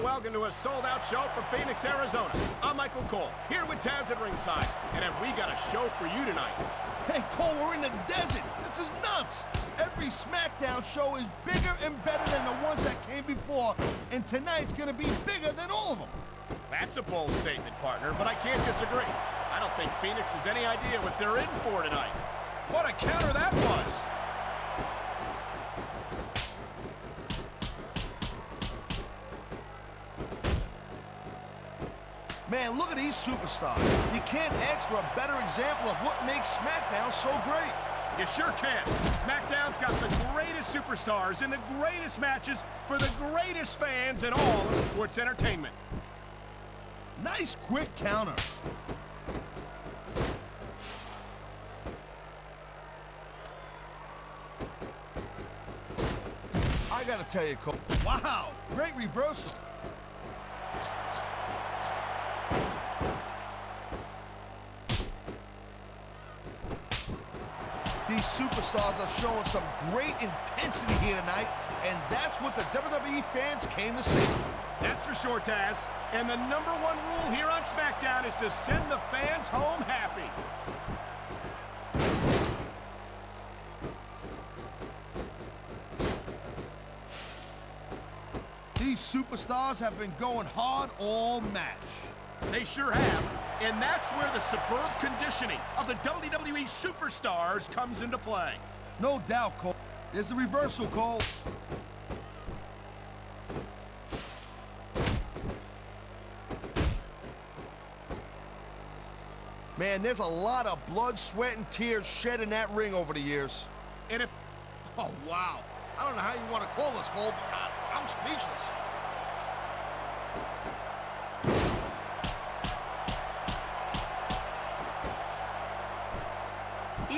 and welcome to a sold-out show from Phoenix, Arizona. I'm Michael Cole, here with Taz at ringside, and have we got a show for you tonight. Hey, Cole, we're in the desert. This is nuts. Every SmackDown show is bigger and better than the ones that came before, and tonight's gonna be bigger than all of them. That's a bold statement, partner, but I can't disagree. I don't think Phoenix has any idea what they're in for tonight. What a counter that was! Man, look at these superstars. You can't ask for a better example of what makes SmackDown so great. You sure can. SmackDown's got the greatest superstars in the greatest matches for the greatest fans in all of sports entertainment. Nice quick counter. I gotta tell you, Cole. Wow, great reversal. Superstars are showing some great intensity here tonight, and that's what the WWE fans came to see. That's for sure, Taz. And the number one rule here on SmackDown is to send the fans home happy. These superstars have been going hard all match. They sure have. And that's where the superb conditioning of the WWE superstars comes into play. No doubt, Cole. There's the reversal, Cole. Man, there's a lot of blood, sweat, and tears shed in that ring over the years. And if... Oh, wow. I don't know how you want to call this, Cole, but I, I'm speechless.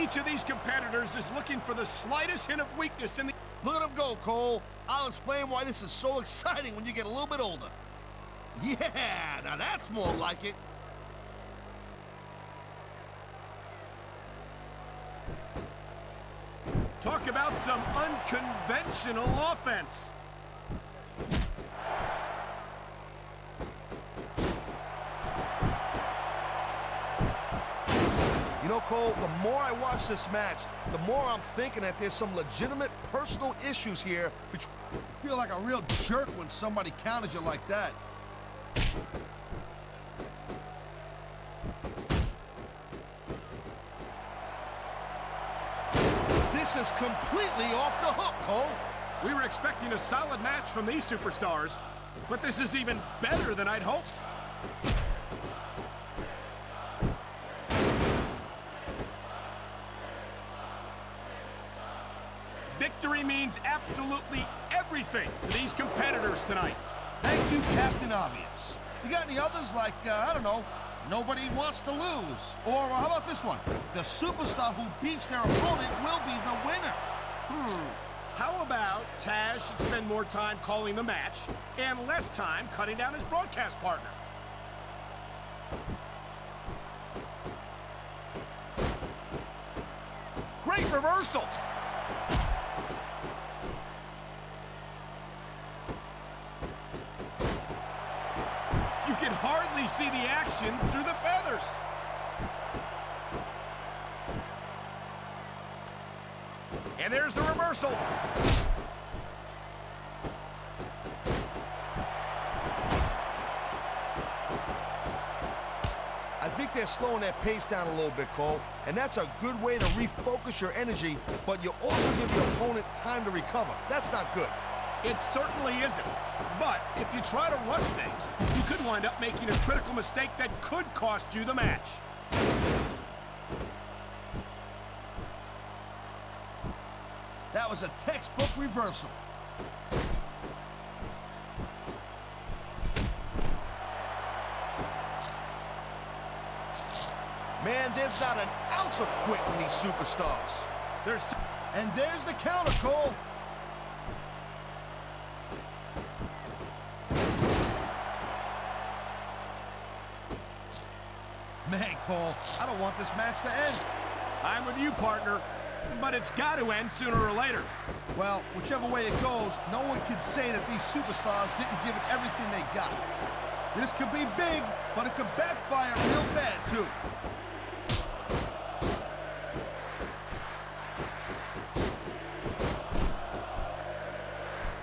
Each of these competitors is looking for the slightest hint of weakness in the... Let him go, Cole. I'll explain why this is so exciting when you get a little bit older. Yeah, now that's more like it. Talk about some unconventional offense. Know, Cole, the more I watch this match, the more I'm thinking that there's some legitimate personal issues here. Which feel like a real jerk when somebody counters you like that. This is completely off the hook, Cole. We were expecting a solid match from these superstars, but this is even better than I'd hoped. Victory means absolutely everything to these competitors tonight. Thank you, Captain Obvious. You got any others like, uh, I don't know, nobody wants to lose? Or how about this one? The superstar who beats their opponent will be the winner. Hmm. How about Taz should spend more time calling the match and less time cutting down his broadcast partner? Great reversal! See the action through the feathers. And there's the reversal. I think they're slowing their pace down a little bit, Cole, and that's a good way to refocus your energy, but you also give your opponent time to recover. That's not good. It certainly isn't. But if you try to rush things, you could wind up making a critical mistake that could cost you the match. That was a textbook reversal. Man, there's not an ounce of quit in these superstars. There's... And there's the counter, Cole. Cole, I don't want this match to end. I'm with you, partner. but it's got to end sooner or later. Well, whichever way it goes, no one can say that these superstars didn't give it everything they got. This could be big, but it could backfire real bad, too.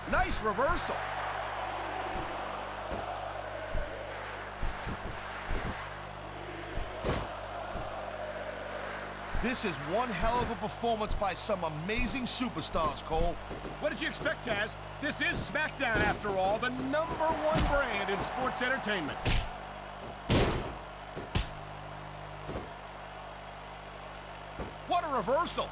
Nice reversal. This is one hell of a performance by some amazing superstars, Cole. What did you expect, Taz? This is SmackDown, after all, the number one brand in sports entertainment. What a reversal!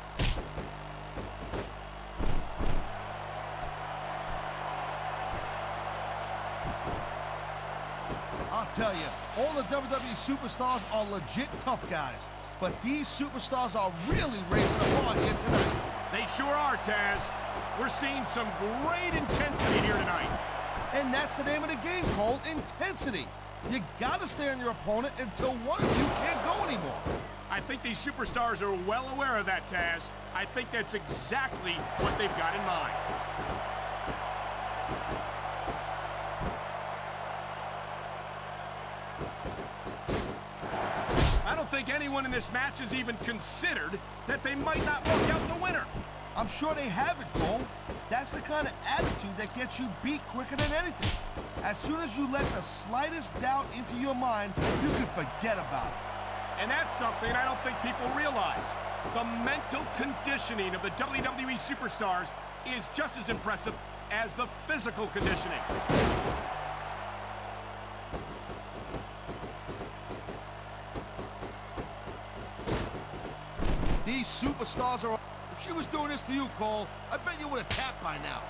I'll tell you, all the WWE superstars are legit tough guys. But these superstars are really raising the bar here tonight. They sure are, Taz. We're seeing some great intensity here tonight. And that's the name of the game, Cole, intensity. You gotta stay on your opponent until one of you can't go anymore. I think these superstars are well aware of that, Taz. I think that's exactly what they've got in mind. Don't think anyone in this match has even considered that they might not walk out the winner. I'm sure they have it, Cole. That's the kind of attitude that gets you beat quicker than anything. As soon as you let the slightest doubt into your mind, you can forget about it. And that's something I don't think people realize. The mental conditioning of the WWE superstars is just as impressive as the physical conditioning. These superstars are... If she was doing this to you, Cole, I bet you would have tapped by now.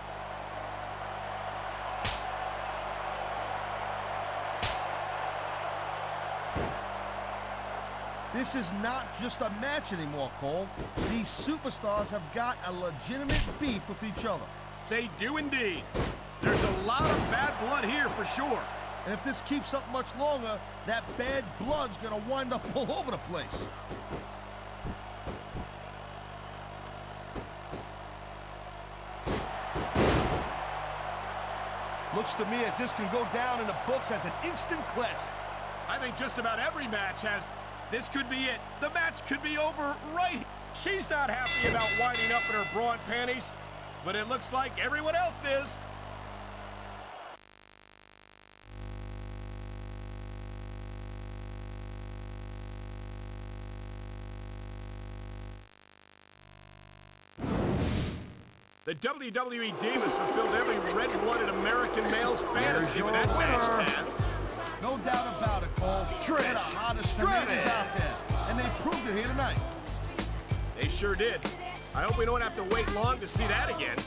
This is not just a match anymore, Cole. These superstars have got a legitimate beef with each other. They do indeed. There's a lot of bad blood here for sure. And if this keeps up much longer, that bad blood's gonna wind up all over the place. Looks to me as this can go down in the books as an instant classic. I think just about every match has... This could be it. The match could be over right... She's not happy about winding up in her bra and panties, but it looks like everyone else is. The WWE Divas fulfilled every red-blooded American male's fantasy with that match, Taz. No doubt about it, Cole. Trish They're the hottest Stratus. Stratus out there, and they proved it here tonight. They sure did. I hope we don't have to wait long to see that again.